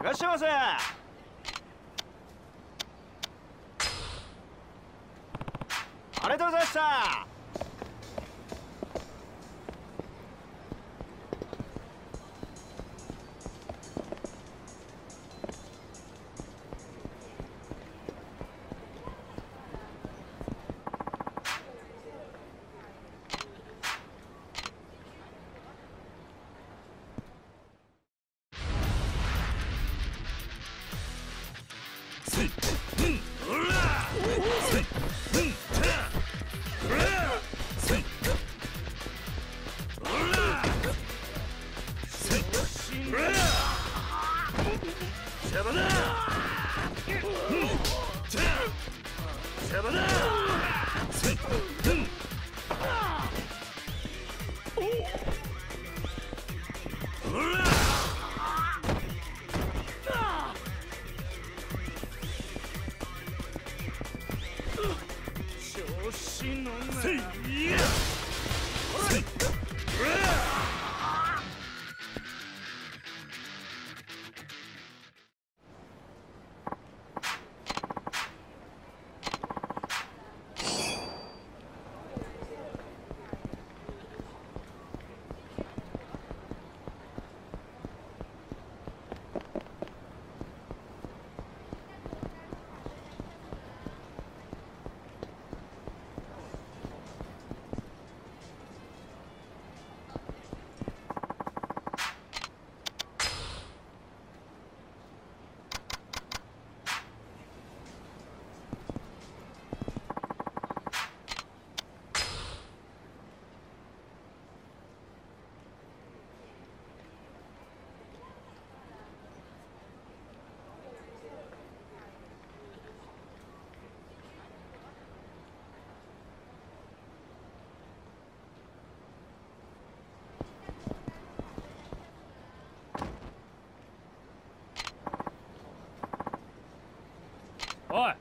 いらっしゃいませ。ありがとうございました。おい喂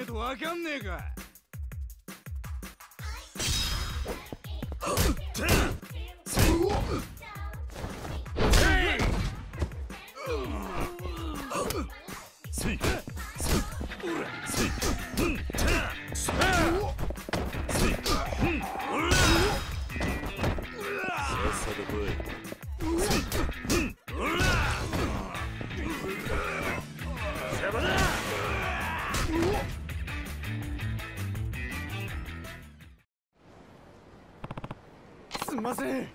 ねえとわかんねえかすんません